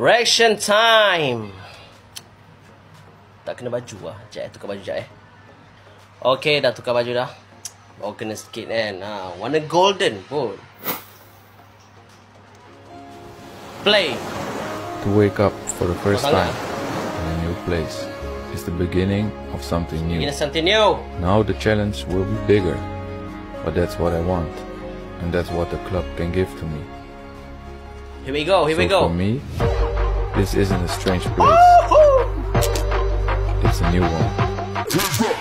Reaction time. Tak kena baju lah. Sekejap eh. Tukar baju sekejap eh. Okay, dah tukar baju dah. Oh, kena sikit kan. Ha, warna golden pun. Play. To wake up for the first time in a new place is the beginning of something new. Something new. Now the challenge will be bigger, but that's what I want, and that's what the club can give to me. Here we go, here so we go. for me, this isn't a strange place. Oh! It's a new one.